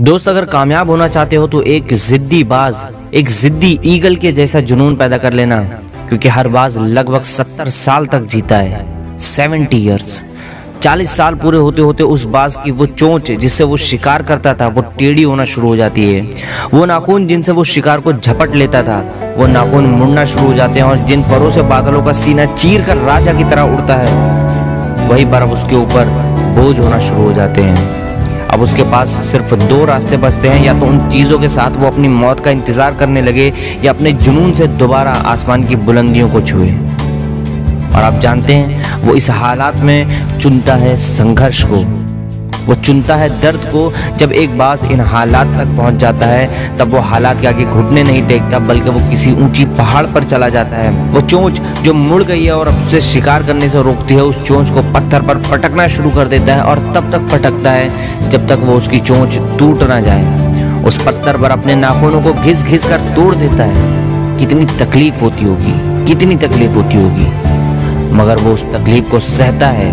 दोस्त, अगर कामयाब होना चाहते हो तो एक जिद्दी बाज, एक जिद्दी ईगल के जैसा जुनून पैदा कर लेना, क्योंकि हर बाज लगभग सत्तर साल तक जीता है। सेवेंटी ईयर्स चालीस साल पूरे होते होते उस बाज की वो चोंच, जिससे वो शिकार करता था, वो टेढ़ी होना शुरू हो जाती है। वो नाखून जिनसे वो शिकार को झपट लेता था, वो नाखून मुड़ना शुरू हो जाते हैं और जिन परों से बादलों का सीना चीर कर राजा की तरह उड़ता है, वही बर्फ़ उसके ऊपर बोझ होना शुरू हो जाते हैं। अब उसके पास सिर्फ़ दो रास्ते बचते हैं, या तो उन चीज़ों के साथ वो अपनी मौत का इंतज़ार करने लगे, या अपने जुनून से दोबारा आसमान की बुलंदियों को छुए। और आप जानते हैं, वो इस हालात में चुनता है संघर्ष को। वो चुनता है दर्द को। जब एक बाज इन हालात तक पहुँच जाता है, तब वो हालात के आगे घुटने नहीं टेकता, बल्कि वो किसी ऊँची पहाड़ पर चला जाता है। वो चोंच जो मुड़ गई है और उसे शिकार करने से रोकती है, उस चोंच को पत्थर पर पटकना शुरू कर देता है और तब तक पटकता है, जब तक वो उसकी चोंच टूट ना जाए। उस पत्थर पर अपने नाखूनों को घिस घिस कर तोड़ देता है। कितनी तकलीफ़ होती होगी, कितनी तकलीफ़ होती होगी। मगर वो उस तकलीफ़ को सहता है।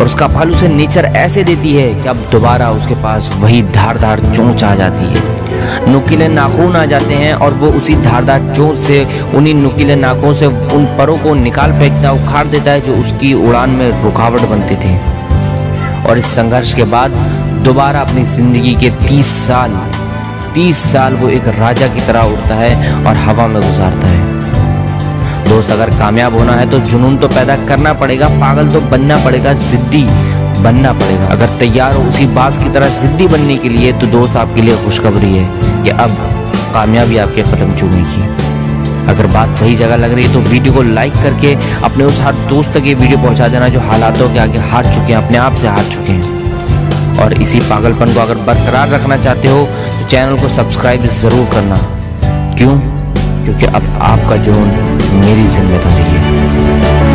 और उसका फल उसे नेचर ऐसे देती है कि अब दोबारा उसके पास वही धारदार चोंच आ जाती है। नुकीले नाखून आ जाते हैं और वो उसी धारदार चोंच से उन्हीं नुकीले नाखों से उन परों को निकाल फेंकता, उखाड़ देता है जो उसकी उड़ान में रुकावट बनते थे। और इस संघर्ष के बाद दोबारा अपनी ज़िंदगी के तीस साल तीस साल वो एक राजा की तरह उड़ता है और हवा में गुजारता है। दोस्त, अगर कामयाब होना है तो जुनून तो पैदा करना पड़ेगा, पागल तो बनना पड़ेगा, जिद्दी बनना पड़ेगा। अगर तैयार हो उसी बास की तरह जिद्दी बनने के लिए तो दोस्त आपके लिए खुशखबरी है कि अब कामयाबी आपके कदम चूमेगी। अगर बात सही जगह लग रही है तो वीडियो को लाइक करके अपने उस हर दोस्त तक ये वीडियो पहुँचा देना जो हालातों के आगे हार चुके हैं, अपने आप से हार चुके हैं। और इसी पागलपन को अगर बरकरार रखना चाहते हो तो चैनल को सब्सक्राइब ज़रूर करना। क्यों? क्योंकि अब आपका जुनून मेरी ज़िम्मेदारी है।